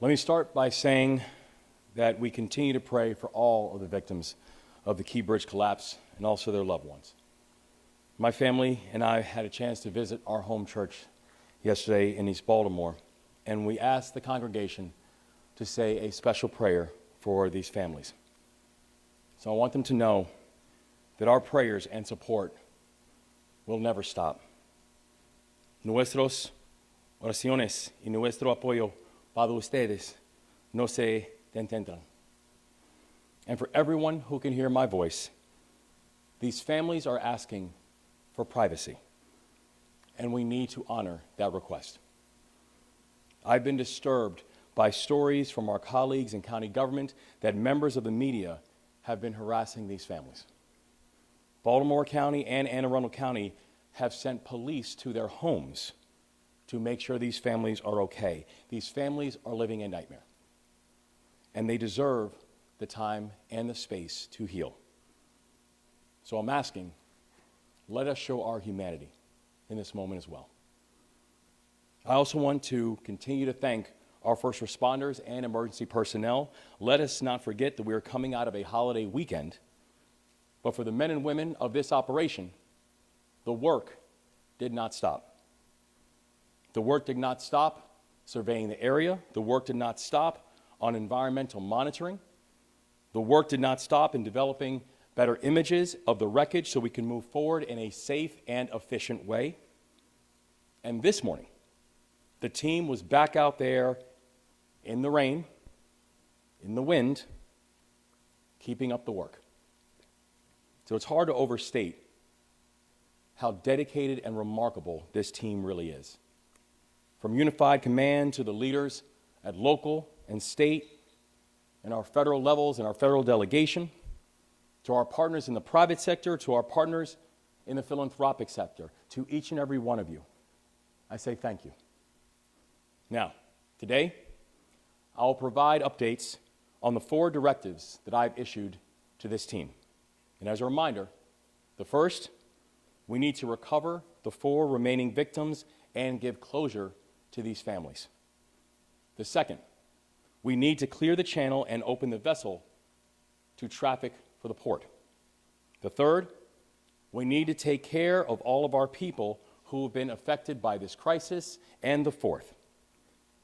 Let me start by saying that we continue to pray for all of the victims of the Key Bridge collapse and also their loved ones. My family and I had a chance to visit our home church yesterday in East Baltimore, and we asked the congregation to say a special prayer for these families. So I want them to know that our prayers and support will never stop. Nuestros oraciones y nuestro apoyo para ustedes no se detendrán. And for everyone who can hear my voice, these families are asking for privacy, and we need to honor that request. I've been disturbed by stories from our colleagues in county government that members of the media have been harassing these families. Baltimore County and Anne Arundel County have sent police to their homes to make sure these families are okay. These families are living a nightmare, and they deserve the time and the space to heal. So I'm asking, let us show our humanity in this moment as well. I also want to continue to thank our first responders and emergency personnel. Let us not forget that we are coming out of a holiday weekend, but for the men and women of this operation, the work did not stop. The work did not stop surveying the area. The work did not stop on environmental monitoring. The work did not stop in developing better images of the wreckage so we can move forward in a safe and efficient way. And this morning, the team was back out there in the rain, in the wind, keeping up the work. So it's hard to overstate how dedicated and remarkable this team really is. From unified command to the leaders at local and state and our federal levels and our federal delegation, to our partners in the private sector, to our partners in the philanthropic sector, to each and every one of you, I say thank you. Now, today, I will provide updates on the four directives that I've issued to this team. And as a reminder, the first, we need to recover the four remaining victims and give closure to these families. The second, we need to clear the channel and open the vessel to traffic for the port. The third, we need to take care of all of our people who have been affected by this crisis. And the fourth,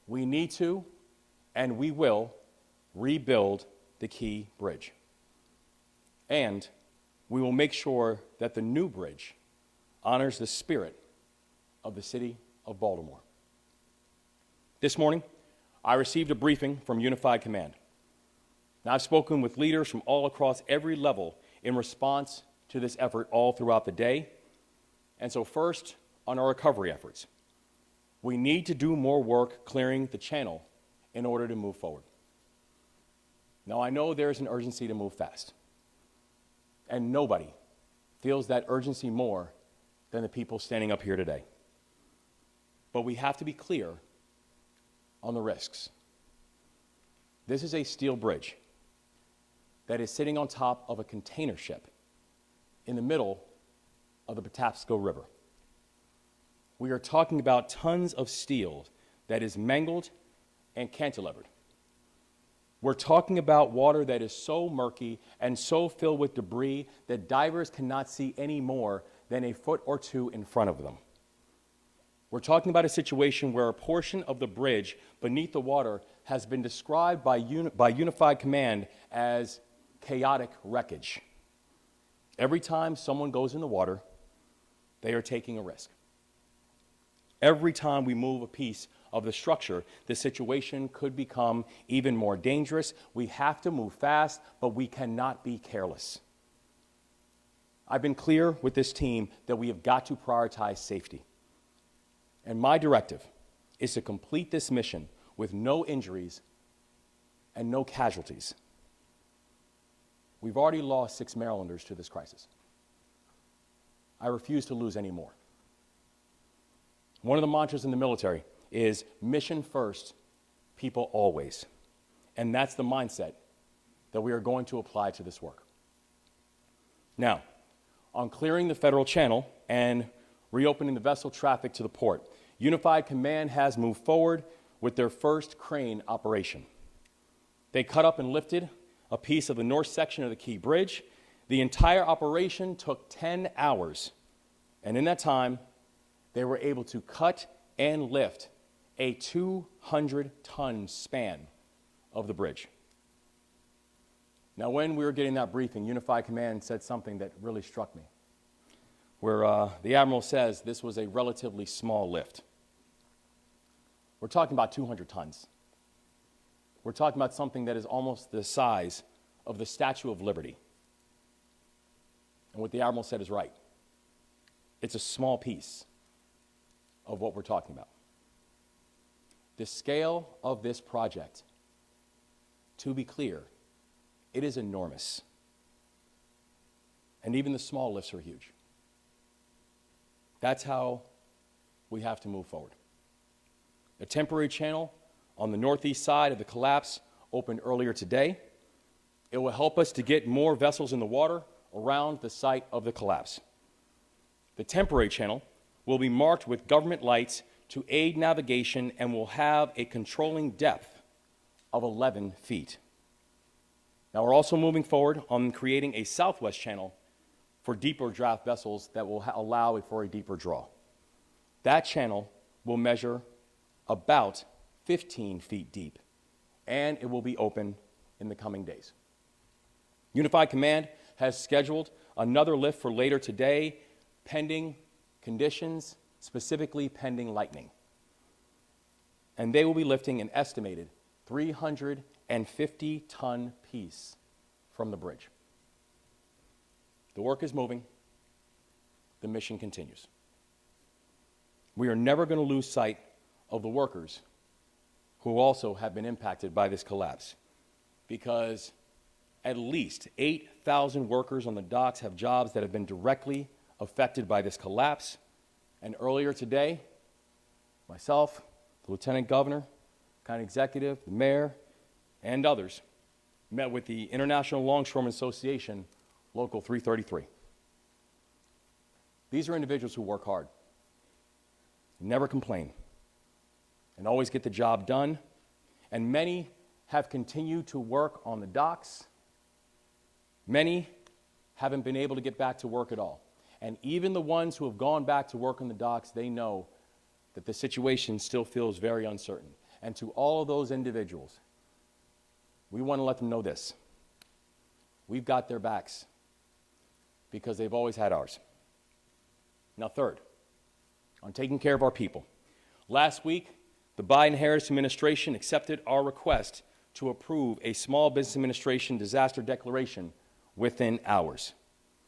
we need to and we will rebuild the Key Bridge. And we will make sure that the new bridge honors the spirit of the city of Baltimore. This morning, I received a briefing from Unified Command. Now, I've spoken with leaders from all across every level in response to this effort all throughout the day. And so, first, on our recovery efforts, we need to do more work clearing the channel in order to move forward. Now, I know there's an urgency to move fast, and nobody feels that urgency more than the people standing up here today. But we have to be clear on the risks. This is a steel bridge that is sitting on top of a container ship in the middle of the Patapsco River. We are talking about tons of steel that is mangled and cantilevered. We're talking about water that is so murky and so filled with debris that divers cannot see any more than a foot or two in front of them. We're talking about a situation where a portion of the bridge beneath the water has been described by, uni- by Unified Command as chaotic wreckage. Every time someone goes in the water, they are taking a risk. Every time we move a piece of the structure, the situation could become even more dangerous. We have to move fast, but we cannot be careless. I've been clear with this team that we have got to prioritize safety. And my directive is to complete this mission with no injuries and no casualties. We've already lost six Marylanders to this crisis. I refuse to lose any more. One of the mantras in the military is mission first, people always. And that's the mindset that we are going to apply to this work. Now, on clearing the federal channel and reopening the vessel traffic to the port, Unified Command has moved forward with their first crane operation. They cut up and lifted a piece of the north section of the Key Bridge. The entire operation took 10 hours, and in that time, they were able to cut and lift a 200 ton span of the bridge. Now, when we were getting that briefing, Unified Command said something that really struck me, where uh, the Admiral says this was a relatively small lift. We're talking about 200 tons. We're talking about something that is almost the size of the Statue of Liberty. And what the Admiral said is right. It's a small piece of what we're talking about. The scale of this project, to be clear, it is enormous. And even the small lifts are huge. That's how we have to move forward. A temporary channel on the northeast side of the collapse opened earlier today. It will help us to get more vessels in the water around the site of the collapse. The temporary channel will be marked with government lights to aid navigation and will have a controlling depth of 11 feet. Now, we're also moving forward on creating a southwest channel for deeper draft vessels that will allow for a deeper draw. That channel will measure about 15 feet deep, and it will be open in the coming days. Unified Command has scheduled another lift for later today, pending conditions, specifically pending lightning. And they will be lifting an estimated 350 ton piece from the bridge. The work is moving, the mission continues. We are never going to lose sight of the workers who also have been impacted by this collapse because at least 8,000 workers on the docks have jobs that have been directly affected by this collapse. And earlier today, myself, the Lieutenant Governor, County Executive, the Mayor, and others met with the International Longshoremen Association, Local 333. These are individuals who work hard, never complain, and always get the job done. And many have continued to work on the docks. Many haven't been able to get back to work at all. And even the ones who have gone back to work on the docks, they know that the situation still feels very uncertain. And to all of those individuals, we want to let them know this. We've got their backs because they've always had ours. Now, third, on taking care of our people. Last week, the Biden Harris administration accepted our request to approve a Small Business Administration disaster declaration within hours.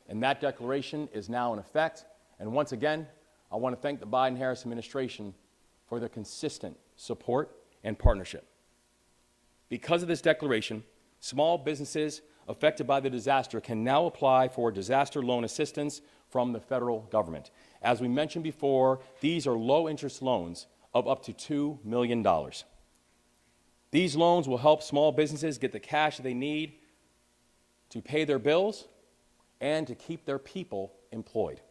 And that declaration is now in effect. And once again, I want to thank the Biden Harris administration for their consistent support and partnership. Because of this declaration, small businesses affected by the disaster can now apply for disaster loan assistance from the federal government. As we mentioned before, these are low interest loans of up to $2 million. These loans will help small businesses get the cash they need to pay their bills and to keep their people employed.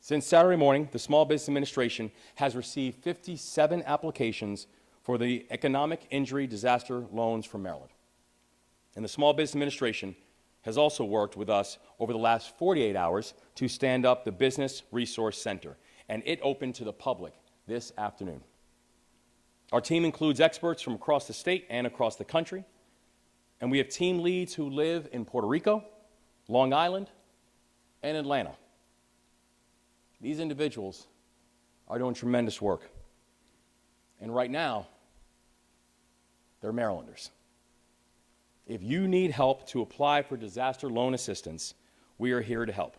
Since Saturday morning, the Small Business Administration has received 57 applications for the Economic Injury Disaster Loans from Maryland. And the Small Business Administration has also worked with us over the last 48 hours to stand up the Business Resource Center, and it opened to the public this afternoon. Our team includes experts from across the state and across the country, and we have team leads who live in Puerto Rico, Long Island, and Atlanta. These individuals are doing tremendous work. And right now, they're Marylanders. If you need help to apply for disaster loan assistance, we are here to help.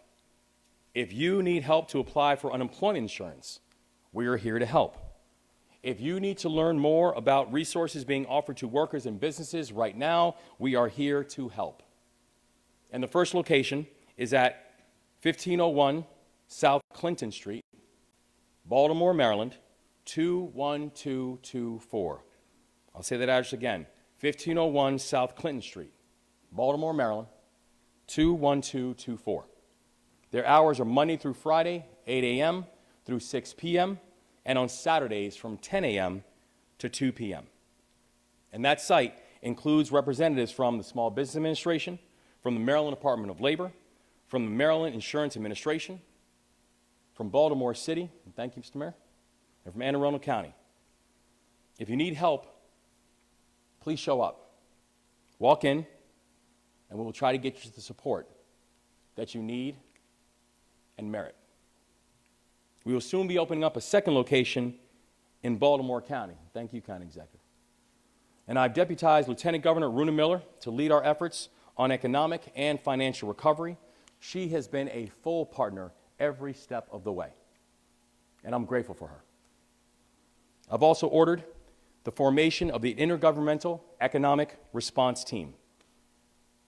If you need help to apply for unemployment insurance, we are here to help. If you need to learn more about resources being offered to workers and businesses right now, we are here to help. And the first location is at 1501 South Clinton Street, Baltimore, Maryland, 21224. I'll say that address again 1501 South Clinton Street, Baltimore, Maryland, 21224. Their hours are Monday through Friday, 8 a.m. through 6 p.m., and on Saturdays from 10 a.m. to 2 p.m. And that site includes representatives from the Small Business Administration, from the Maryland Department of Labor, from the Maryland Insurance Administration, from Baltimore City, and thank you, Mr. Mayor, and from Anne Arundel County. If you need help, please show up. Walk in, and we will try to get you the support that you need and merit. We will soon be opening up a second location in Baltimore County. Thank you, County Executive. And I've deputized Lieutenant Governor Aruna Miller to lead our efforts on economic and financial recovery. She has been a full partner every step of the way, and I'm grateful for her. I've also ordered the formation of the Intergovernmental Economic Response Team.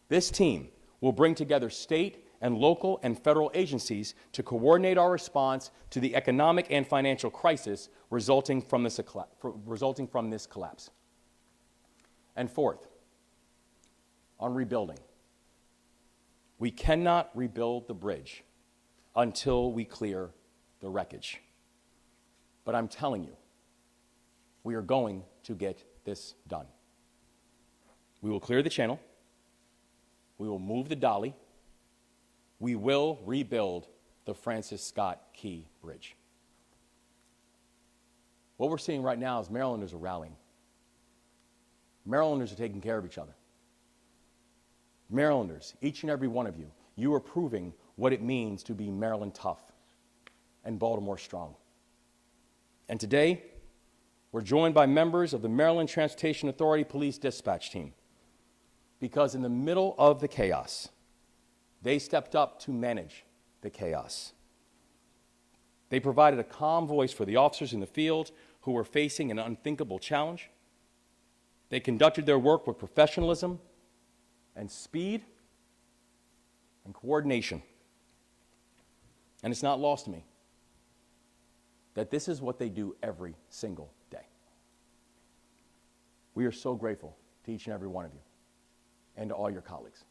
This team will bring together state and local and federal agencies to coordinate our response to the economic and financial crisis resulting from this, resulting from this collapse. And fourth, on rebuilding. We cannot rebuild the bridge until we clear the wreckage. But I'm telling you, we are going to get this done. We will clear the channel. We will move the Dali. We will rebuild the Francis Scott Key Bridge. What we're seeing right now is Marylanders are rallying. Marylanders are taking care of each other. Marylanders, each and every one of you, you are proving what it means to be Maryland tough and Baltimore strong. And today, we're joined by members of the Maryland Transportation Authority Police Dispatch Team because in the middle of the chaos, they stepped up to manage the chaos. They provided a calm voice for the officers in the field who were facing an unthinkable challenge. They conducted their work with professionalism and speed and coordination. And it's not lost to me that this is what they do every single. We are so grateful to each and every one of you and to all your colleagues.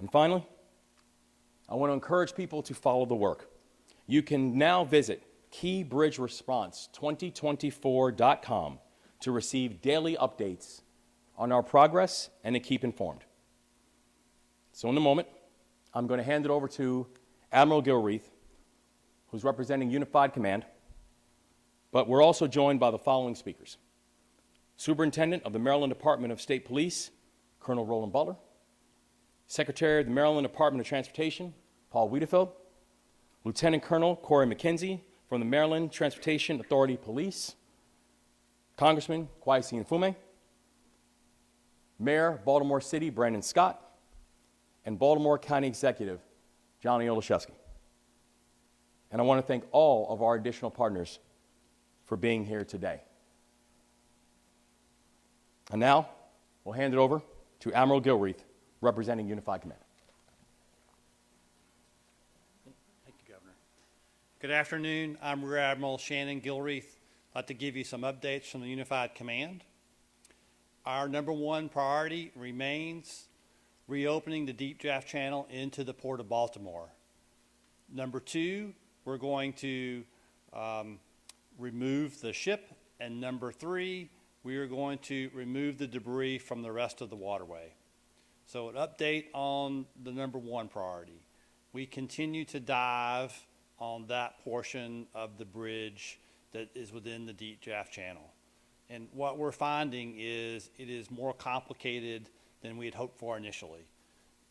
And finally, I want to encourage people to follow the work. You can now visit keybridgeresponse2024.com to receive daily updates on our progress and to keep informed. So, in a moment, I'm going to hand it over to Admiral Gilreath, who's representing Unified Command, but we're also joined by the following speakers Superintendent of the Maryland Department of State Police, Colonel Roland Butler, Secretary of the Maryland Department of Transportation, Paul Wiedefeld, Lieutenant Colonel Corey McKenzie from the Maryland Transportation Authority Police, Congressman Kweisi Mfume, Mayor of Baltimore City Brandon Scott, and Baltimore County Executive Johnny Olszewski. And I want to thank all of our additional partners for being here today. And now, we'll hand it over to Admiral Gilreath, representing Unified Command. Thank you, Governor. Good afternoon. I'm Rear Admiral Shannon Gilreath. I'd like to give you some updates from the Unified Command. Our number one priority remains reopening the Deep Draft Channel into the Port of Baltimore. Number two, we're going to um, remove the ship. And number three, we are going to remove the debris from the rest of the waterway. So an update on the number one priority. We continue to dive on that portion of the bridge that is within the deep draft channel. And what we're finding is it is more complicated than we had hoped for initially.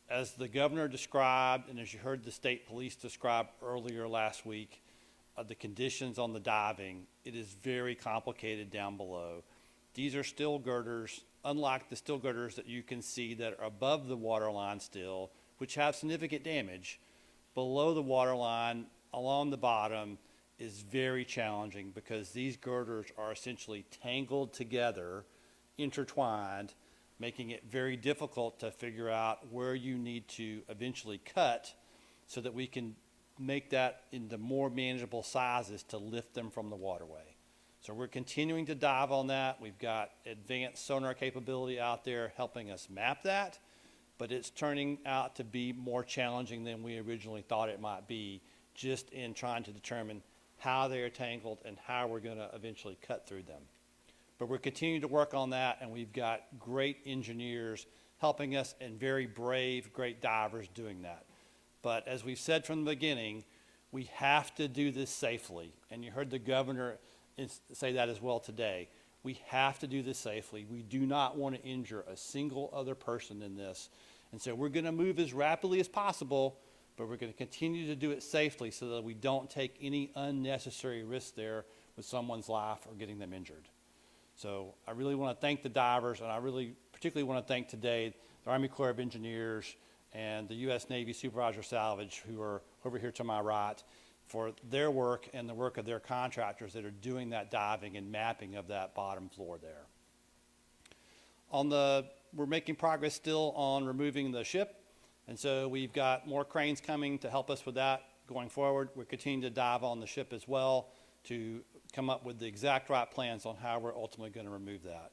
As the governor described, and as you heard the state police describe earlier last week, uh, the conditions on the diving, it is very complicated down below. These are still girders, unlike the still girders that you can see that are above the waterline still, which have significant damage. Below the waterline, along the bottom, is very challenging because these girders are essentially tangled together, intertwined, making it very difficult to figure out where you need to eventually cut so that we can make that into more manageable sizes to lift them from the waterway. So we're continuing to dive on that. We've got advanced sonar capability out there helping us map that, but it's turning out to be more challenging than we originally thought it might be just in trying to determine how they are tangled, and how we're going to eventually cut through them. But we're continuing to work on that, and we've got great engineers helping us and very brave, great divers doing that. But as we've said from the beginning, we have to do this safely. And you heard the governor say that as well today. We have to do this safely. We do not want to injure a single other person in this. And so we're going to move as rapidly as possible, but we're going to continue to do it safely so that we don't take any unnecessary risk there with someone's life or getting them injured. So I really want to thank the divers, and I really particularly want to thank today the Army Corps of Engineers and the U.S. Navy Supervisor Salvage, who are over here to my right, for their work and the work of their contractors that are doing that diving and mapping of that bottom floor there. On the, we're making progress still on removing the ship, and so we've got more cranes coming to help us with that going forward. We're continuing to dive on the ship as well to come up with the exact right plans on how we're ultimately going to remove that.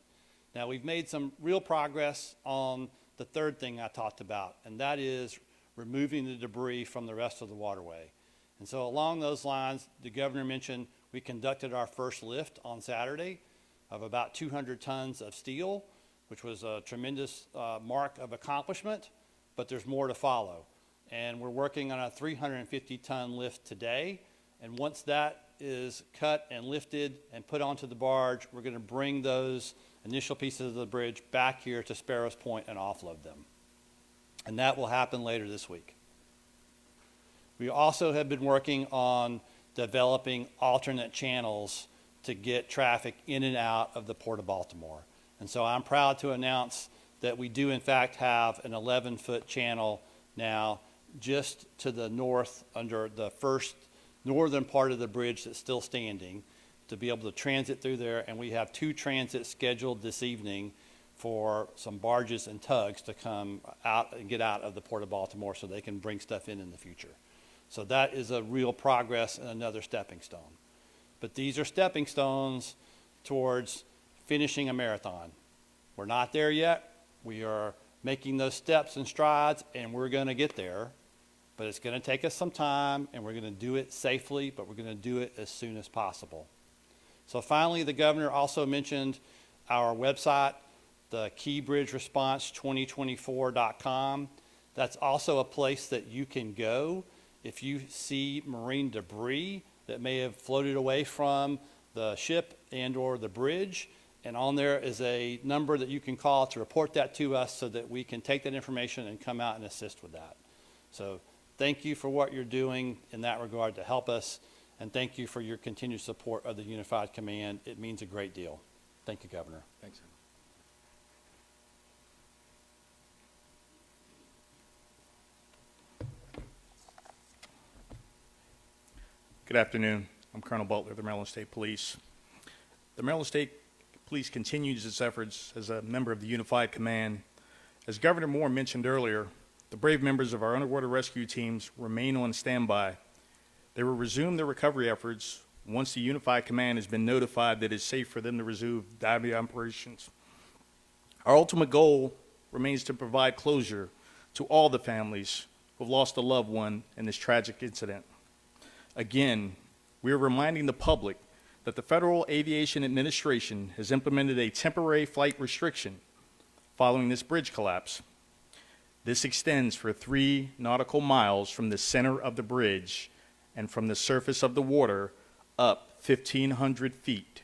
Now, we've made some real progress on the third thing I talked about, and that is removing the debris from the rest of the waterway. And so along those lines, the governor mentioned we conducted our first lift on Saturday of about 200 tons of steel, which was a tremendous uh, mark of accomplishment, but there's more to follow. And we're working on a 350 ton lift today. And once that is cut and lifted and put onto the barge, we're going to bring those initial pieces of the bridge back here to Sparrows Point and offload them. And that will happen later this week. We also have been working on developing alternate channels to get traffic in and out of the Port of Baltimore. And so I'm proud to announce that we do in fact have an 11 foot channel now just to the north under the first northern part of the bridge that's still standing to be able to transit through there. And we have two transits scheduled this evening for some barges and tugs to come out and get out of the Port of Baltimore so they can bring stuff in in the future. So that is a real progress and another stepping stone. But these are stepping stones towards finishing a marathon. We're not there yet. We are making those steps and strides, and we're going to get there. But it's going to take us some time, and we're going to do it safely, but we're going to do it as soon as possible. So finally, the governor also mentioned our website, the keybridgeresponse2024.com. That's also a place that you can go if you see marine debris that may have floated away from the ship and or the bridge. And on there is a number that you can call to report that to us so that we can take that information and come out and assist with that. So thank you for what you're doing in that regard to help us. And thank you for your continued support of the Unified Command. It means a great deal. Thank you, Governor. Thanks. Good afternoon. I'm Colonel Butler of the Maryland State Police. The Maryland State Police continues its efforts as a member of the Unified Command. As Governor Moore mentioned earlier, the brave members of our underwater rescue teams remain on standby. They will resume their recovery efforts once the Unified Command has been notified that it's safe for them to resume diving operations. Our ultimate goal remains to provide closure to all the families who have lost a loved one in this tragic incident. Again, we are reminding the public that the Federal Aviation Administration has implemented a temporary flight restriction following this bridge collapse. This extends for three nautical miles from the center of the bridge and from the surface of the water up 1,500 feet.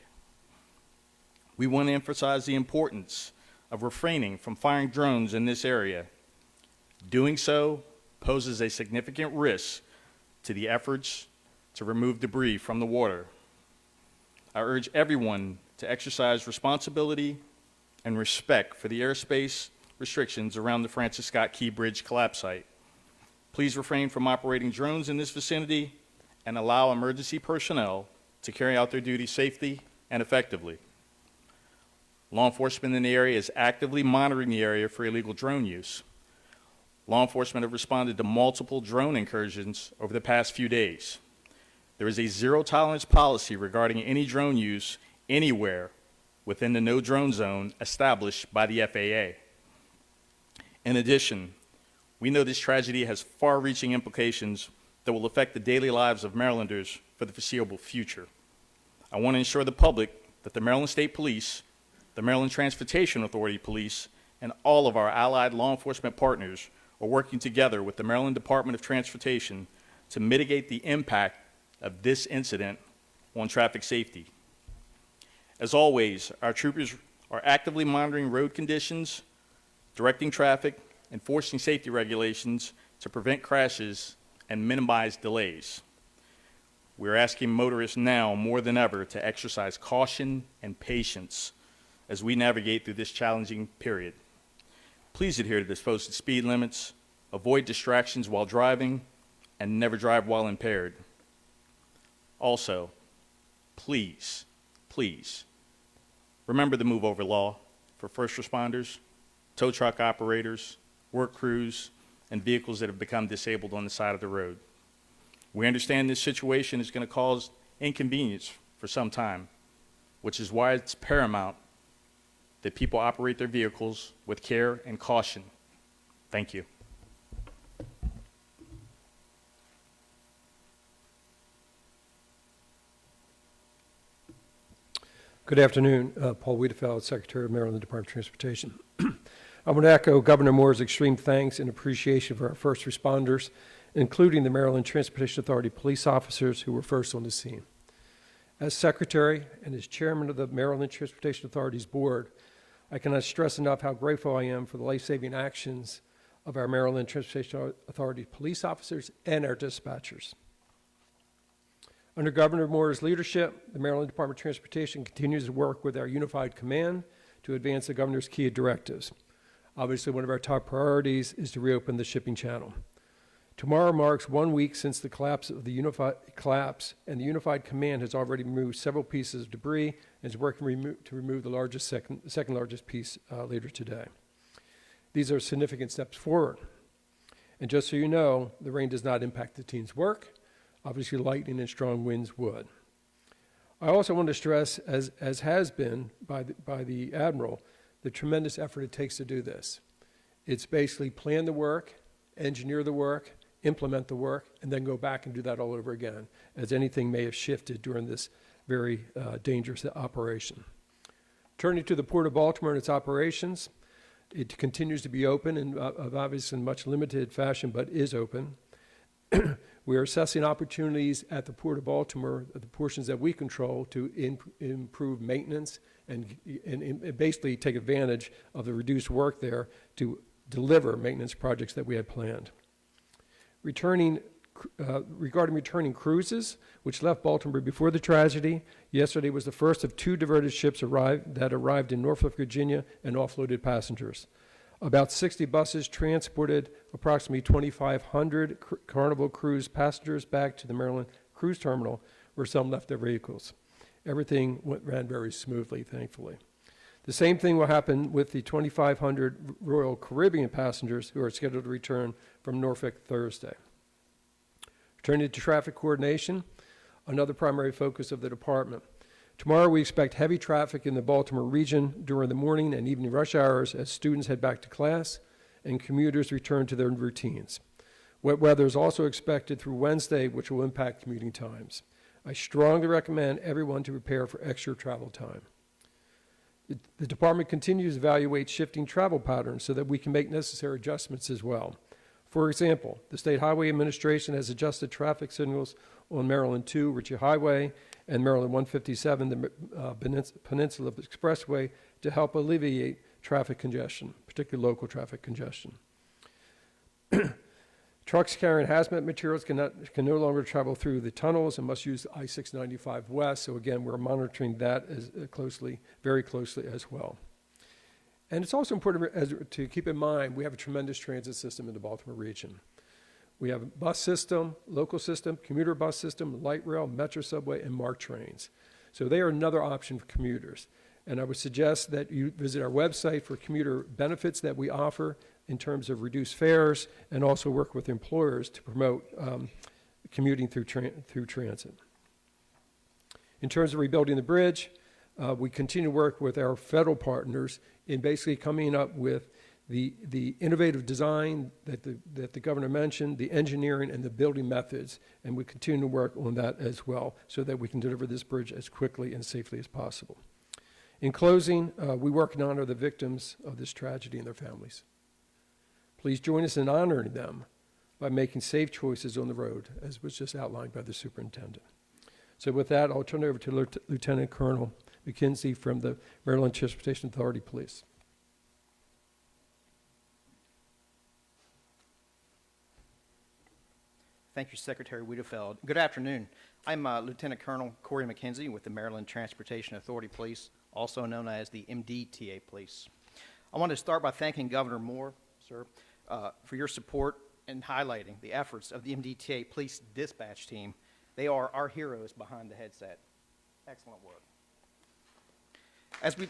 We want to emphasize the importance of refraining from firing drones in this area. Doing so poses a significant risk to the efforts to remove debris from the water. I urge everyone to exercise responsibility and respect for the airspace restrictions around the Francis Scott Key Bridge collapse site. Please refrain from operating drones in this vicinity and allow emergency personnel to carry out their duties safely and effectively. Law enforcement in the area is actively monitoring the area for illegal drone use. Law enforcement have responded to multiple drone incursions over the past few days. There is a zero tolerance policy regarding any drone use anywhere within the no drone zone established by the FAA. In addition, we know this tragedy has far reaching implications that will affect the daily lives of Marylanders for the foreseeable future. I want to ensure the public that the Maryland State Police, the Maryland Transportation Authority Police, and all of our allied law enforcement partners are working together with the Maryland Department of Transportation to mitigate the impact of this incident on traffic safety. As always, our troopers are actively monitoring road conditions, directing traffic, enforcing safety regulations to prevent crashes and minimize delays. We're asking motorists now more than ever to exercise caution and patience as we navigate through this challenging period. Please adhere to the posted speed limits, avoid distractions while driving, and never drive while impaired. Also, please, please, remember the move over law for first responders, tow truck operators, work crews, and vehicles that have become disabled on the side of the road. We understand this situation is going to cause inconvenience for some time, which is why it's paramount that people operate their vehicles with care and caution. Thank you. Good afternoon. Uh, Paul Wiedefeld, Secretary of Maryland Department of Transportation. I want to echo Governor Moore's extreme thanks and appreciation for our first responders, including the Maryland Transportation Authority police officers who were first on the scene. As Secretary and as Chairman of the Maryland Transportation Authority's Board, I cannot stress enough how grateful I am for the life-saving actions of our Maryland Transportation Authority police officers and our dispatchers. Under Governor Moore's leadership, the Maryland Department of Transportation continues to work with our unified command to advance the governor's key directives. Obviously, one of our top priorities is to reopen the shipping channel. Tomorrow marks one week since the collapse of the unified collapse, and the unified command has already removed several pieces of debris and is working remo to remove the largest second, second largest piece uh, later today. These are significant steps forward. And just so you know, the rain does not impact the team's work. Obviously, lightning and strong winds would. I also want to stress, as, as has been by the, by the Admiral, the tremendous effort it takes to do this. It's basically plan the work, engineer the work, implement the work, and then go back and do that all over again, as anything may have shifted during this very uh, dangerous operation. Turning to the Port of Baltimore and its operations, it continues to be open and uh, obviously in much limited fashion, but is open. We are assessing opportunities at the Port of Baltimore, the portions that we control, to improve maintenance and, and, and, basically take advantage of the reduced work there to deliver maintenance projects that we had planned. Returning, uh, regarding returning cruises, which left Baltimore before the tragedy, yesterday was the first of two diverted ships arrived, that arrived in Norfolk, Virginia, and offloaded passengers. About 60 buses transported approximately 2,500 Carnival Cruise passengers back to the Maryland Cruise Terminal, where some left their vehicles. Everything went, ran very smoothly, thankfully. The same thing will happen with the 2,500 Royal Caribbean passengers who are scheduled to return from Norfolk Thursday. Turning to traffic coordination, another primary focus of the department. Tomorrow, we expect heavy traffic in the Baltimore region during the morning and evening rush hours as students head back to class and commuters return to their routines. Wet weather is also expected through Wednesday, which will impact commuting times. I strongly recommend everyone to prepare for extra travel time. The, department continues to evaluate shifting travel patterns so that we can make necessary adjustments as well. For example, the State Highway Administration has adjusted traffic signals on Maryland 2 Ritchie Highway and Maryland 157, the uh, Peninsula Expressway, to help alleviate traffic congestion, particularly local traffic congestion. Trucks carrying hazmat materials cannot, can no longer travel through the tunnels and must use I-695 West. So again, we're monitoring that as uh, closely, very closely as well. And it's also important as, to keep in mind we have a tremendous transit system in the Baltimore region. We have a bus system, local system, commuter bus system, light rail, metro subway, and MARC trains. So they are another option for commuters. And I would suggest that you visit our website for commuter benefits that we offer in terms of reduced fares and also work with employers to promote um, commuting through, tra through transit. In terms of rebuilding the bridge, uh, we continue to work with our federal partners in basically coming up with the, the innovative design that the, that the governor mentioned, the engineering and the building methods, and we continue to work on that as well so that we can deliver this bridge as quickly and safely as possible. In closing, uh, we work in honor of the victims of this tragedy and their families. Please join us in honoring them by making safe choices on the road, as was just outlined by the superintendent. So with that, I'll turn it over to Lieutenant- Colonel McKenzie from the Maryland Transportation Authority Police. Thank you, Secretary Wiedefeld. Good afternoon. I'm uh, Lieutenant Colonel Corey McKenzie with the Maryland Transportation Authority Police, also known as the MDTA Police. I want to start by thanking Governor Moore, sir, uh, for your support and highlighting the efforts of the MDTA Police Dispatch Team. They are our heroes behind the headset. Excellent work. As we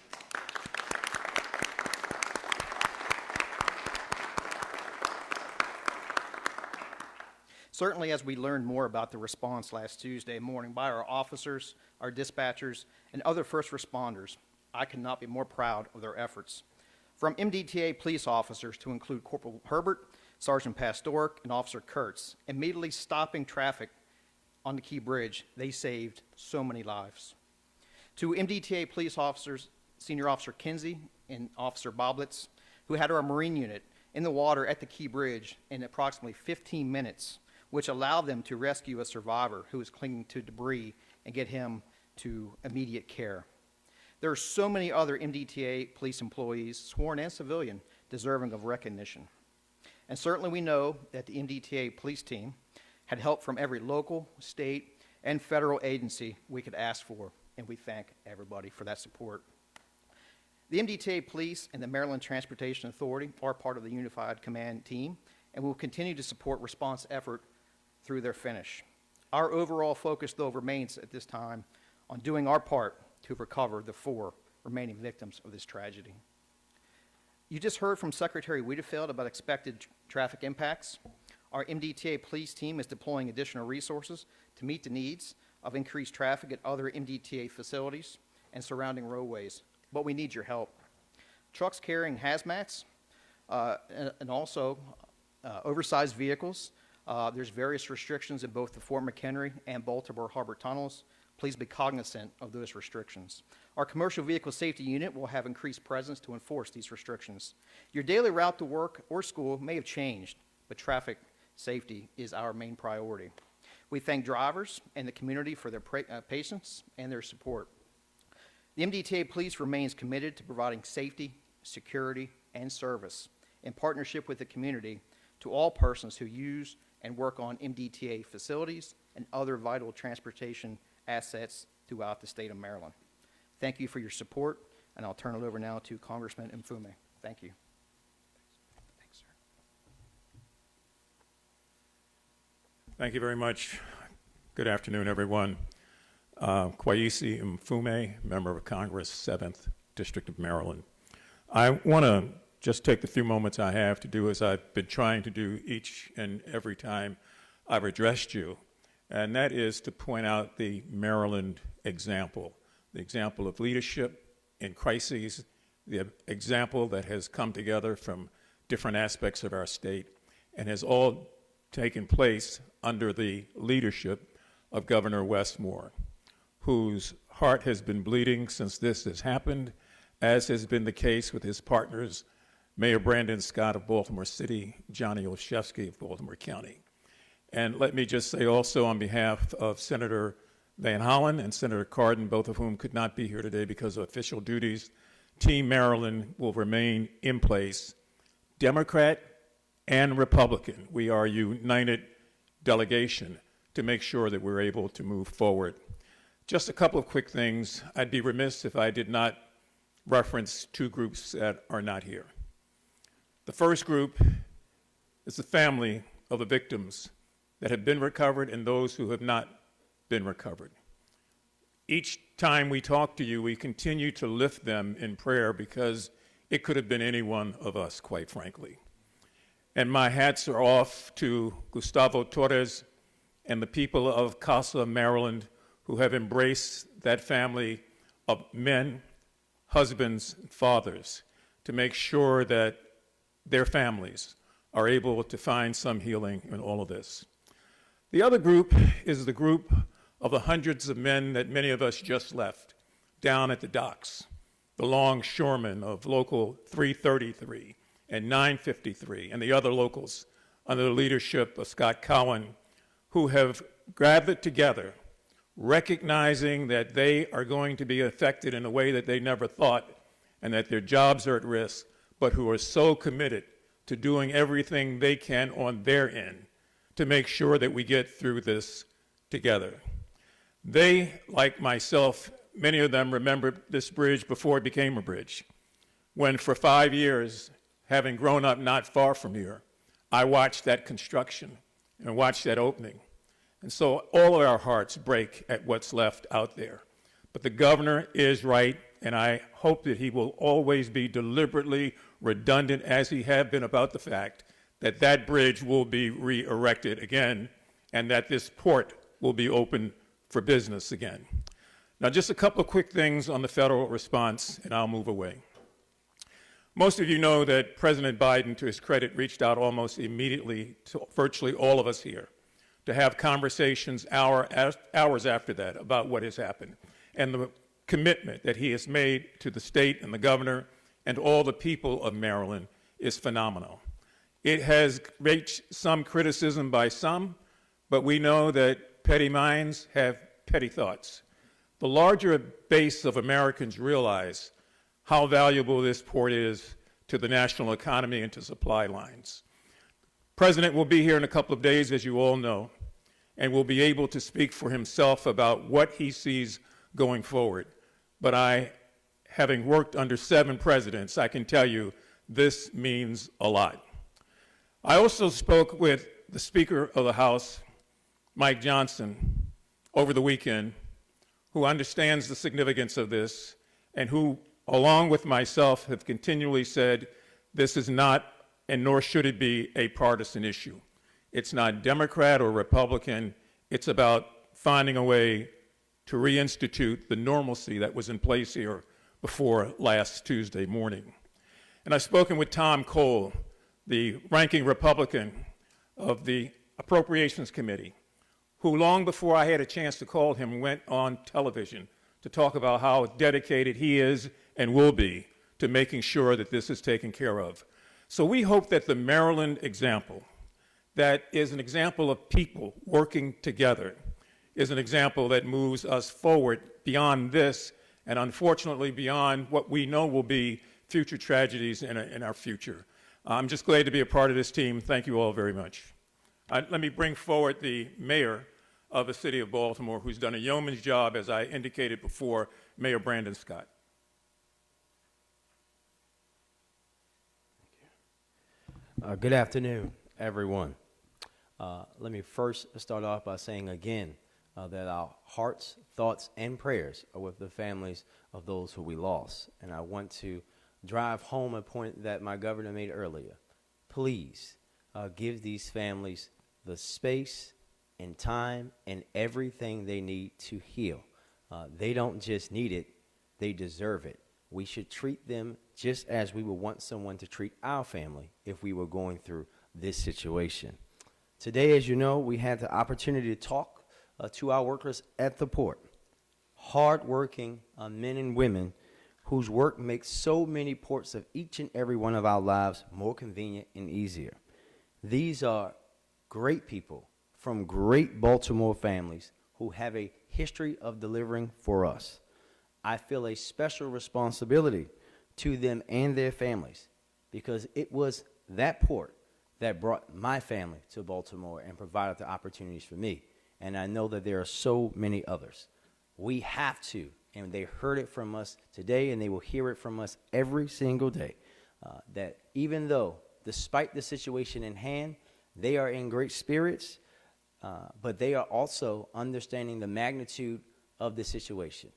Certainly, as we learned more about the response last Tuesday morning by our officers, our dispatchers, and other first responders, I could not be more proud of their efforts. From MDTA police officers to include Corporal Herbert, Sergeant Pastoric, and Officer Kurtz, immediately stopping traffic on the Key Bridge, they saved so many lives. To MDTA police officers, Senior Officer Kinsey and Officer Boblitz, who had our Marine unit in the water at the Key Bridge in approximately 15 minutes which allowed them to rescue a survivor who was clinging to debris and get him to immediate care. There are so many other MDTA police employees, sworn and civilian, deserving of recognition. And certainly we know that the MDTA police team had help from every local, state, and federal agency we could ask for, and we thank everybody for that support. The MDTA Police and the Maryland Transportation Authority are part of the Unified Command Team and will continue to support response effort through their finish. Our overall focus, though, remains at this time on doing our part to recover the four remaining victims of this tragedy. You just heard from Secretary Wiedefeld about expected tr- traffic impacts. Our MDTA police team is deploying additional resources to meet the needs of increased traffic at other MDTA facilities and surrounding roadways, but we need your help. Trucks carrying hazmats uh, and, and also uh, oversized vehicles uh, there's various restrictions in both the Fort McHenry and Baltimore Harbor tunnels. Please be cognizant of those restrictions. Our commercial vehicle safety unit will have increased presence to enforce these restrictions. Your daily route to work or school may have changed, but traffic safety is our main priority. We thank drivers and the community for their uh, patience and their support. The MDTA Police remains committed to providing safety, security, and service in partnership with the community to all persons who use and work on MDTA facilities and other vital transportation assets throughout the state of Maryland. Thank you for your support, and I'll turn it over now to Congressman Mfume. Thank you. Thanks, sir. Thank you very much. Good afternoon, everyone. Uh, Kweisi Mfume, Member of Congress, 7th District of Maryland. I want to just take the few moments I have to do as I've been trying to do each and every time I've addressed you, and that is to point out the Maryland example, the example of leadership in crises, the example that has come together from different aspects of our state and has all taken place under the leadership of Governor Wes Moore, whose heart has been bleeding since this has happened, as has been the case with his partners Mayor Brandon Scott of Baltimore City, Johnny Olszewski of Baltimore County. And let me just say also on behalf of Senator Van Hollen and Senator Cardin, both of whom could not be here today because of official duties, Team Maryland will remain in place, Democrat and Republican. We are a united delegation to make sure that we're able to move forward. Just a couple of quick things. I'd be remiss if I did not reference two groups that are not here. The first group is the family of the victims that have been recovered and those who have not been recovered. Each time we talk to you, we continue to lift them in prayer because it could have been any one of us, quite frankly. And my hats are off to Gustavo Torres and the people of Casa, Maryland, who have embraced that family of men, husbands, fathers to make sure that their families are able to find some healing in all of this. The other group is the group of the hundreds of men that many of us just left down at the docks, the longshoremen of Local 333 and 953 and the other locals under the leadership of Scott Cowan, who have gathered together, recognizing that they are going to be affected in a way that they never thought and that their jobs are at risk, but who are so committed to doing everything they can on their end to make sure that we get through this together. They, like myself, many of them remember this bridge before it became a bridge, when for five years, having grown up not far from here, I watched that construction and watched that opening. And so all of our hearts break at what's left out there. But the governor is right, and I hope that he will always be deliberately redundant as he have been about the fact that that bridge will be re-erected again and that this port will be open for business again. Now, just a couple of quick things on the federal response, and I'll move away. Most of you know that President Biden, to his credit, reached out almost immediately to virtually all of us here to have conversations hour, hours after that about what has happened and the commitment that he has made to the state and the governor and all the people of Maryland is phenomenal. It has reached some criticism by some, but we know that petty minds have petty thoughts. The larger base of Americans realize how valuable this port is to the national economy and to supply lines. President will be here in a couple of days, as you all know, and will be able to speak for himself about what he sees going forward. But I having worked under seven presidents, I can tell you this means a lot. I also spoke with the Speaker of the House, Mike Johnson, over the weekend, who understands the significance of this and who, along with myself, have continually said this is not and nor should it be a partisan issue. It's not Democrat or Republican. It's about finding a way to reinstitute the normalcy that was in place here before last Tuesday morning. And I've spoken with Tom Cole, the ranking Republican of the Appropriations Committee, who long before I had a chance to call him went on television to talk about how dedicated he is and will be to making sure that this is taken care of. So we hope that the Maryland example, that is an example of people working together, is an example that moves us forward beyond this and unfortunately beyond what we know will be future tragedies in, a, in our future. I'm just glad to be a part of this team. Thank you all very much. Uh, let me bring forward the mayor of the city of Baltimore, who's done a yeoman's job, as I indicated before, Mayor Brandon Scott. Uh, good afternoon, everyone. Uh, let me first start off by saying again uh, that our hearts, thoughts, and prayers are with the families of those who we lost. And I want to drive home a point that my governor made earlier. Please uh, give these families the space and time and everything they need to heal. Uh, they don't just need it, they deserve it. We should treat them just as we would want someone to treat our family if we were going through this situation. Today, as you know, we had the opportunity to talk uh, to our workers at the port. Hardworking uh, men and women whose work makes so many ports of each and every one of our lives more convenient and easier. These are great people from great Baltimore families who have a history of delivering for us. I feel a special responsibility to them and their families because it was that port that brought my family to Baltimore and provided the opportunities for me and I know that there are so many others. We have to, and they heard it from us today, and they will hear it from us every single day, uh, that even though, despite the situation in hand, they are in great spirits, uh, but they are also understanding the magnitude of the situation.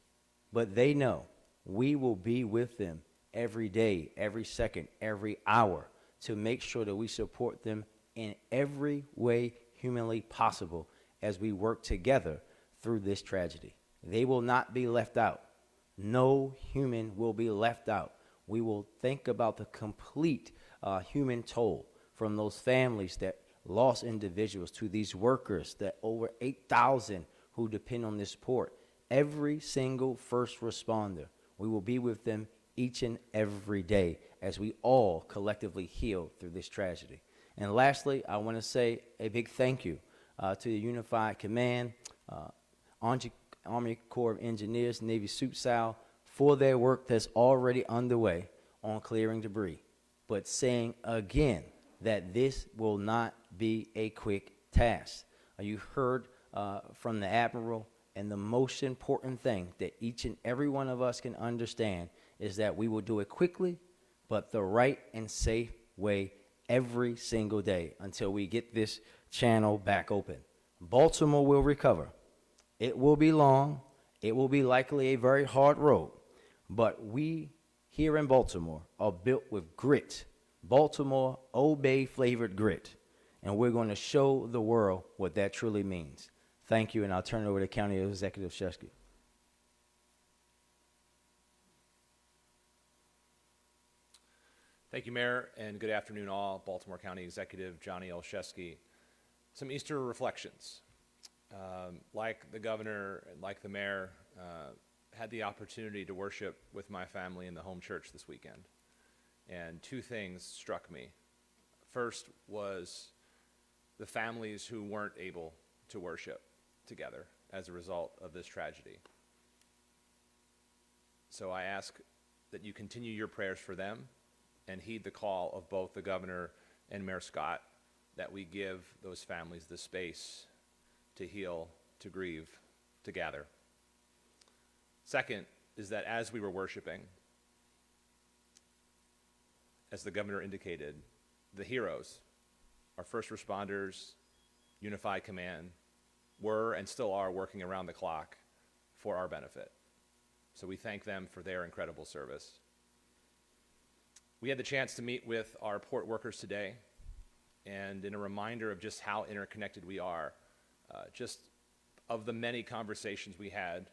But they know we will be with them every day, every second, every hour to make sure that we support them in every way humanly possible as we work together through this tragedy. They will not be left out. No human will be left out. We will think about the complete uh, human toll from those families that lost individuals to these workers that over 8,000 who depend on this port. Every single first responder, we will be with them each and every day as we all collectively heal through this tragedy. And lastly, I want to say a big thank you to the Unified Command, uh, Army Army Corps of Engineers, Navy SUPSALV, for their work that's already underway on clearing debris. But saying again that this will not be a quick task. Uh, you heard uh, from the Admiral, and the most important thing that each and every one of us can understand is that we will do it quickly, but the right and safe way every single day until we get this channel back open. Baltimore will recover. It will be long. It will be likely a very hard road. But we here in Baltimore are built with grit. Baltimore Old Bay flavored grit. And we're going to show the world what that truly means. Thank you, and I'll turn it over to County Executive Olszewski. Thank you, Mayor, and good afternoon, all. Baltimore County Executive Johnny Olszewski. Some Easter reflections. Um, like the governor and like the mayor, uh, had the opportunity to worship with my family in the home church this weekend. And two things struck me. First was the families who weren't able to worship together as a result of this tragedy. So I ask that you continue your prayers for them and heed the call of both the governor and Mayor Scott that we give those families the space to heal, to grieve, to gather. Second is that as we were worshiping, as the governor indicated, the heroes, our first responders, unified command, were and still are working around the clock for our benefit. So we thank them for their incredible service. We had the chance to meet with our port workers today, and in a reminder of just how interconnected we are, uh, just of the many conversations we had,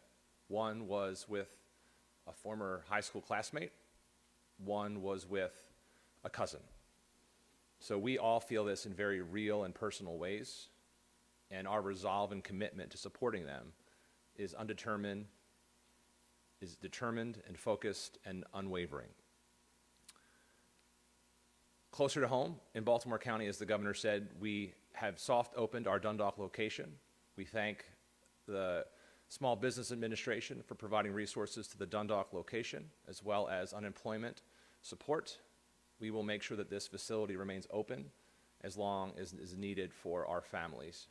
one was with a former high school classmate, one was with a cousin. So we all feel this in very real and personal ways, and our resolve and commitment to supporting them is undetermined, is determined and focused and unwavering. Closer to home, in Baltimore County, as the governor said, we have soft opened our Dundalk location. We thank the Small Business Administration for providing resources to the Dundalk location, as well as unemployment support. We will make sure that this facility remains open as long as is needed for our families.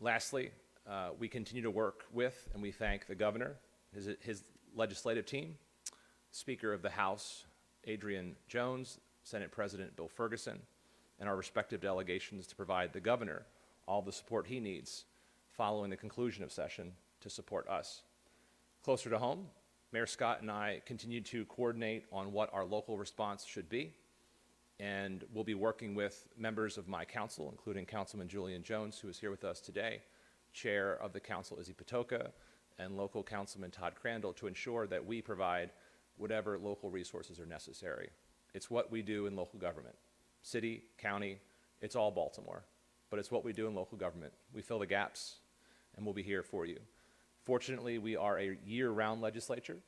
Lastly, uh, we continue to work with and we thank the governor, his, his legislative team, Speaker of the House, Adrienne Jones, Senate President Bill Ferguson, and our respective delegations to provide the governor all the support he needs following the conclusion of session to support us. Closer to home, Mayor Scott and I continue to coordinate on what our local response should be, and we'll be working with members of my council, including Councilman Julian Jones, who is here with us today, Chair of the Council Izzy Patoka, and local Councilman Todd Crandall to ensure that we provide whatever local resources are necessary. It's what we do in local government. City, county, it's all Baltimore, but it's what we do in local government. We fill the gaps, and we'll be here for you. Fortunately, we are a year-round legislature,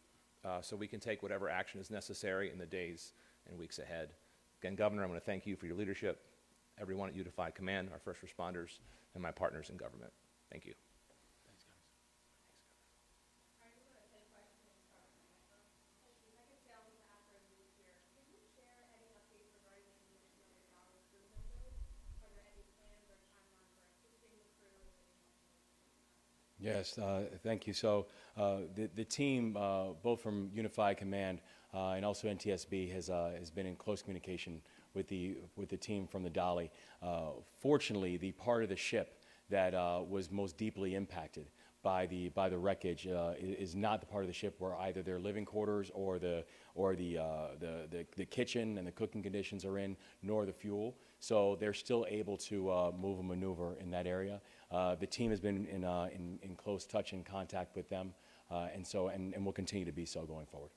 uh, so we can take whatever action is necessary in the days and weeks ahead. Again, Governor, I want to thank you for your leadership, everyone at Unified Command, our first responders, and my partners in government. Thank you. Yes, uh, thank you. So uh, the, the team, uh, both from Unified Command uh, and also NTSB, has, uh, has been in close communication with the, with the team from the Dali. Uh, fortunately, the part of the ship that was most deeply impacted by the, by the wreckage is not the part of the ship where either their living quarters or, the, or the, the, the, the kitchen and the cooking conditions are in, nor the fuel. So they're still able to move and maneuver in that area. Uh, the team has been in, uh, in, in, close touch and contact with them, uh, and so and, and will continue to be so going forward.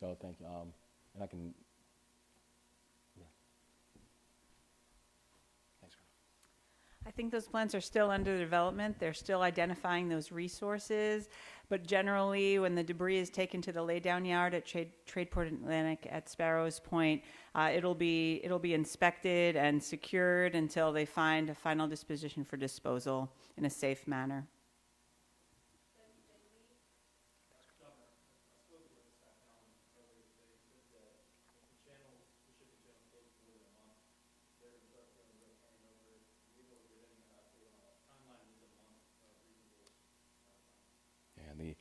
So thank you. Um, and I can. Thanks. I think those plans are still under development. They're still identifying those resources. But generally, when the debris is taken to the laydown yard at Trade, Tradepoint Atlantic at Sparrows Point, uh, it'll be it'll be inspected and secured until they find a final disposition for disposal in a safe manner. And the,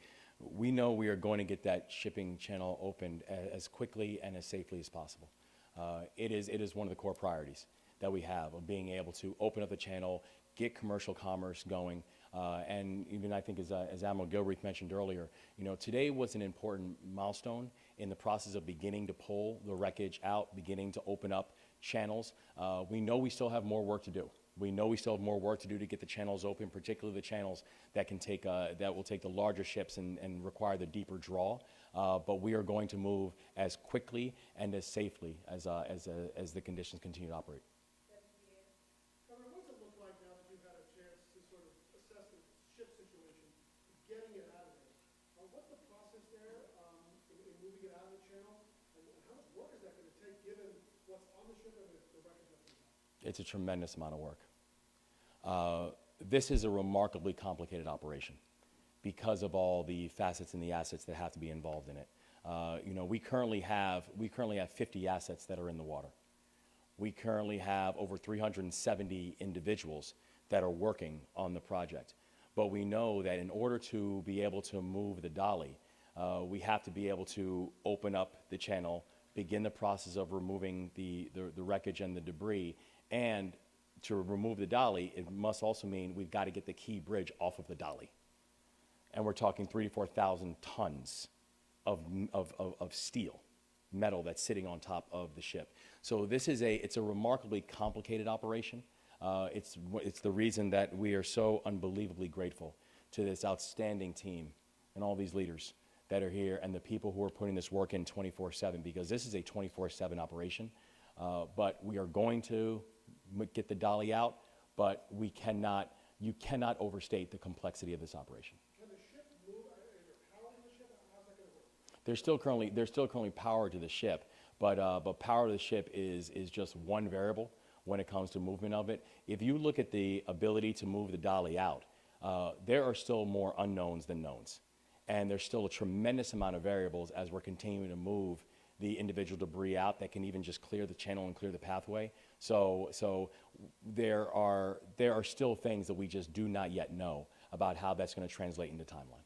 we know we are going to get that shipping channel opened as quickly and as safely as possible. Uh, It is, it is one of the core priorities that we have, of being able to open up the channel, get commercial commerce going. Uh, And even I think as uh, as Admiral Gilreath mentioned earlier, you know, today was an important milestone in the process of beginning to pull the wreckage out, beginning to open up channels. Uh, We know we still have more work to do. We know we still have more work to do to get the channels open, particularly the channels that can take, uh, that will take the larger ships and, and require the deeper draw. Uh, but we are going to move as quickly and as safely as, uh, as, uh, as the conditions continue to operate. Governor, what does it look like now that you've had a chance to sort of assess the ship situation, getting it out of there? Uh, what's the process there, um, in, in moving it out of the channel? And, and how much work is that gonna take, given what's on the ship and the, the wreckage that's inside? It's a tremendous amount of work. Uh, This is a remarkably complicated operation because of all the facets and the assets that have to be involved in it. Uh, You know, we currently have, we currently have 50 assets that are in the water. We currently have over 370 individuals that are working on the project. But we know that in order to be able to move the Dali, uh, we have to be able to open up the channel, begin the process of removing the, the, the wreckage and the debris, and to remove the Dali, it must also mean we've got to get the key bridge off of the Dali. And we're talking three to 4,000 tons of, of, of, of steel, metal that's sitting on top of the ship. So this is a, it's a remarkably complicated operation. Uh, it's, it's the reason that we are so unbelievably grateful to this outstanding team and all these leaders that are here and the people who are putting this work in 24/7 because this is a 24/7 operation. Uh, but we are going to get the Dali out, but we cannot, you cannot overstate the complexity of this operation. Can the ship move, is there power to the ship? How's that gonna work? There's still currently, there's still currently power to the ship, but, uh, but power to the ship is, is just one variable when it comes to movement of it. If you look at the ability to move the Dali out, uh, there are still more unknowns than knowns. And there's still a tremendous amount of variables as we're continuing to move the individual debris out that can even just clear the channel and clear the pathway. So, so there are, there are still things that we just do not yet know about how that's going to translate into timeline.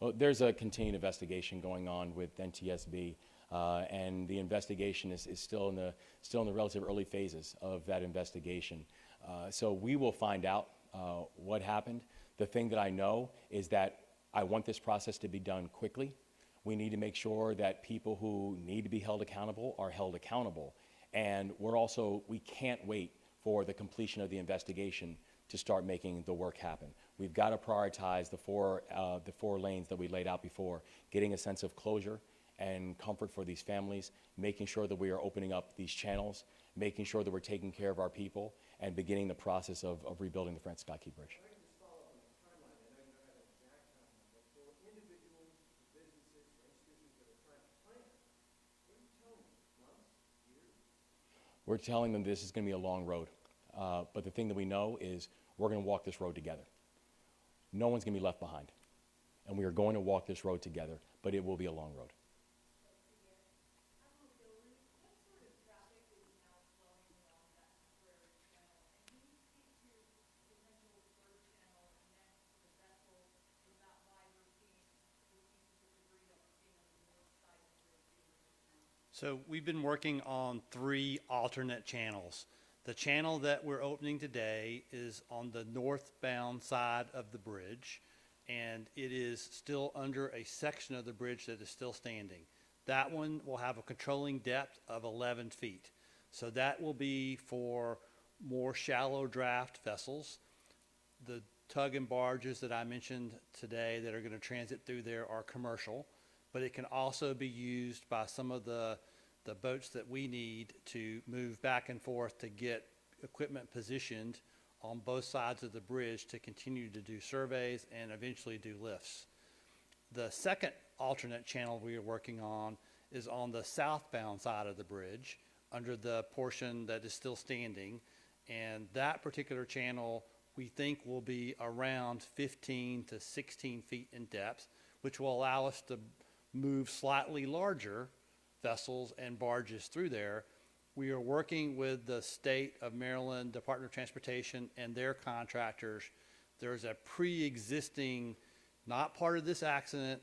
Well, there's a continued investigation going on with NTSB, uh, and the investigation is, is still in the still in the relative early phases of that investigation. Uh, so we will find out uh, what happened. The thing that I know is that I want this process to be done quickly. We need to make sure that people who need to be held accountable are held accountable, and we're also we can't wait for the completion of the investigation to start making the work happen. We've got to prioritize the four, uh, the four lanes that we laid out before, getting a sense of closure and comfort for these families, making sure that we are opening up these channels, making sure that we're taking care of our people, and beginning the process of, of rebuilding the Francis Scott Key Bridge. We're telling them this is going to be a long road. Uh, but the thing that we know is we're going to walk this road together. No one's going to be left behind. And we are going to walk this road together, but it will be a long road. So we've been working on three alternate channels. The channel that we're opening today is on the northbound side of the bridge, and it is still under a section of the bridge that is still standing. That one will have a controlling depth of 11 feet. So that will be for more shallow draft vessels. The tug and barges that I mentioned today that are going to transit through there are commercial, but it can also be used by some of the, the boats that we need to move back and forth to get equipment positioned on both sides of the bridge to continue to do surveys and eventually do lifts. The second alternate channel we are working on is on the southbound side of the bridge, under the portion that is still standing. And that particular channel, we think will be around 15 to 16 feet in depth, which will allow us to move slightly larger vessels and barges through there. We are working with the State of Maryland Department of Transportation and their contractors. There's a pre-existing, not part of this accident,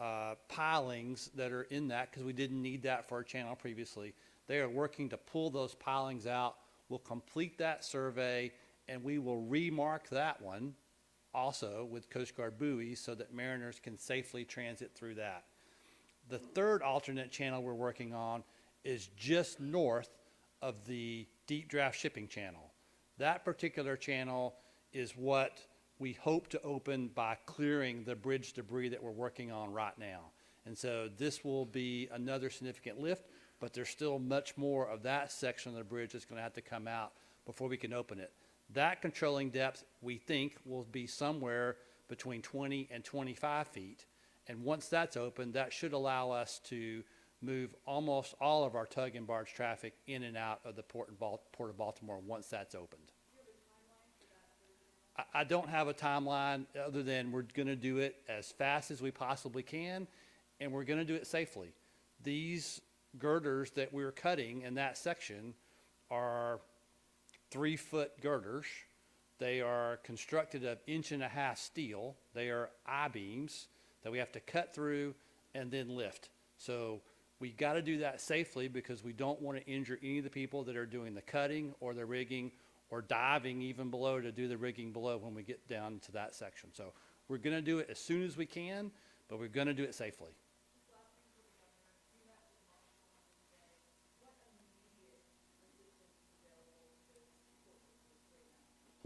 uh, pilings that are in that because we didn't need that for our channel previously. They are working to pull those pilings out. We'll complete that survey and we will remark that one also with Coast Guard buoys so that mariners can safely transit through that. The third alternate channel we're working on is just north of the deep draft shipping channel. That particular channel is what we hope to open by clearing the bridge debris that we're working on right now. And so this will be another significant lift, but there's still much more of that section of the bridge that's going to have to come out before we can open it. That controlling depth, we think, will be somewhere between 20 and 25 feet. And once that's open, that should allow us to move almost all of our tug and barge traffic in and out of the port, of Bal- port of Baltimore once that's opened. I, I don't have a timeline other than we're going to do it as fast as we possibly can, and we're going to do it safely. These girders that we're cutting in that section are three foot girders. They are constructed of inch and a half steel. They are I beams that we have to cut through and then lift. So we got to do that safely because we don't want to injure any of the people that are doing the cutting or the rigging or diving even below to do the rigging below when we get down to that section. So we're going to do it as soon as we can, but we're going to do it safely.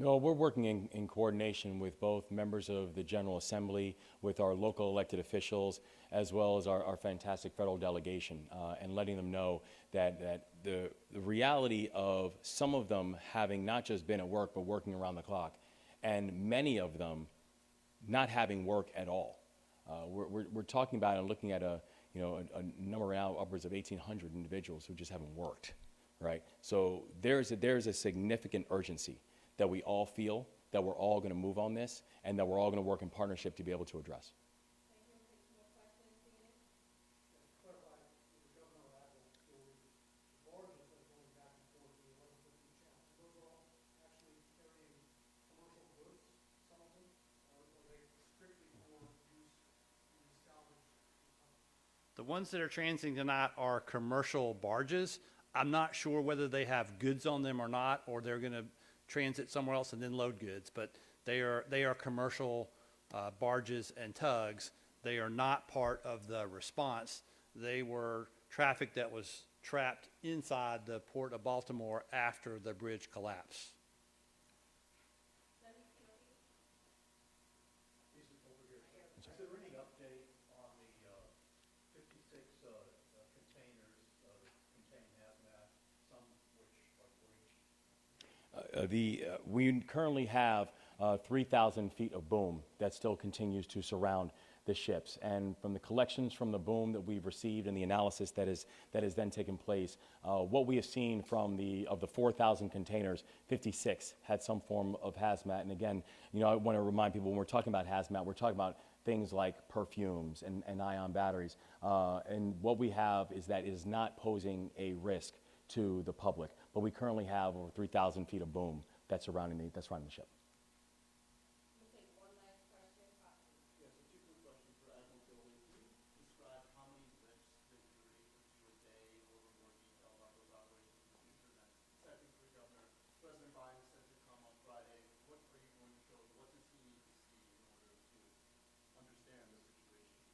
No, we're working in, in coordination with both members of the General Assembly, with our local elected officials, as well as our, our fantastic federal delegation, uh, and letting them know that, that the, the reality of some of them having not just been at work, but working around the clock, and many of them not having work at all. Uh, we're, we're, we're talking about and looking at a, you know, a, a number now upwards of 1,800 individuals who just haven't worked, right? So there's a, there's a significant urgency that we all feel, that we're all going to move on this, and that we're all going to work in partnership to be able to address. The ones that are transiting tonight are commercial barges. I'm not sure whether they have goods on them or not, or they're going to transit somewhere else and then load goods. But they are, they are commercial uh, barges and tugs. They are not part of the response. They were traffic that was trapped inside the port of Baltimore after the bridge collapsed. Is there any update on the uh, 56 uh, uh, containers uh, contain hazmat, some which are breached? Uh, the, uh, we currently have uh, 3,000 feet of boom that still continues to surround the ships. And from the collections from the boom that we've received and the analysis that is that has then taken place, uh, what we have seen from the of the 4,000 containers, 56 had some form of hazmat. And again, you know, I want to remind people when we're talking about hazmat, we're talking about things like perfumes and, and ion batteries. Uh, and what we have is that it is not posing a risk to the public. But we currently have over 3,000 feet of boom that's surrounding the, that's surrounding the ship. Yes, a two-quick question for Admiral Gilly. Can you describe how many lifts that you're able to do a day, a little more detail about those operations in the future? And then second for the Governor, President Biden said to come on Friday. What are you going to show, what does he need to see in order to understand the situation?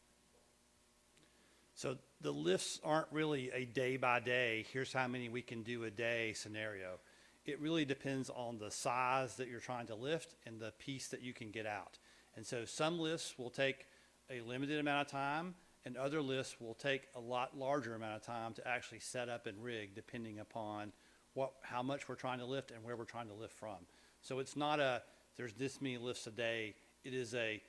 So the lifts aren't really a day by day, here's how many we can do a day scenario. it really depends on the size that you're trying to lift and the piece that you can get out. And so some lifts will take a limited amount of time, and other lifts will take a lot larger amount of time to actually set up and rig, depending upon what, how much we're trying to lift and where we're trying to lift from. So it's not a, there's this many lifts a day. It is a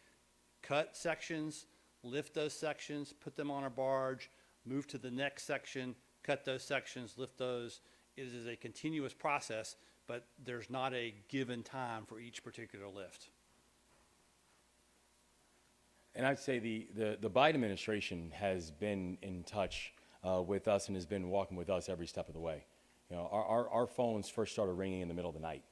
cut sections, lift those sections, put them on a barge, move to the next section, cut those sections, lift those. It is a continuous process, but there's not a given time for each particular lift. And I'd say the, the, the Biden administration has been in touch uh, with us and has been walking with us every step of the way. You know, our, our, our phones first started ringing in the middle of the night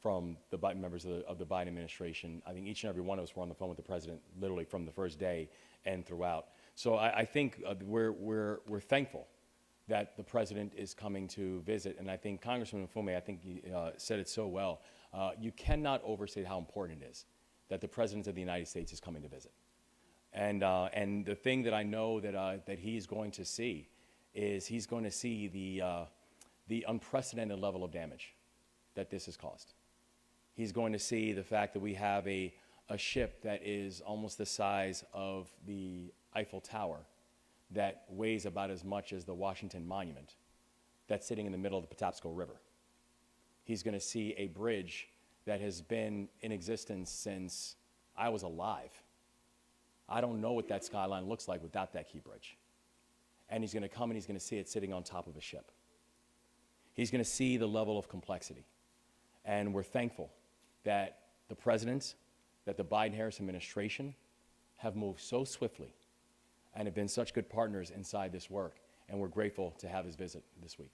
from the Biden members of the, of the Biden administration. I think each and every one of us were on the phone with the president literally from the first day and throughout. So I, I think uh, we're, we're, we're thankful that the president is coming to visit. And I think Congressman Mfume, I think he uh, said it so well. Uh, you cannot overstate how important it is that the president of the United States is coming to visit. And, uh, and the thing that I know that, uh, that he's going to see is he's going to see the, uh, the unprecedented level of damage that this has caused. He's going to see the fact that we have a, a ship that is almost the size of the Eiffel Tower that weighs about as much as the Washington Monument that's sitting in the middle of the Patapsco River. He's going to see a bridge that has been in existence since I was alive. I don't know what that skyline looks like without that key bridge. And he's going to come and he's going to see it sitting on top of a ship. He's going to see the level of complexity. And we're thankful that the president, that the Biden Harris administration have moved so swiftly and have been such good partners inside this work. And we're grateful to have his visit this week.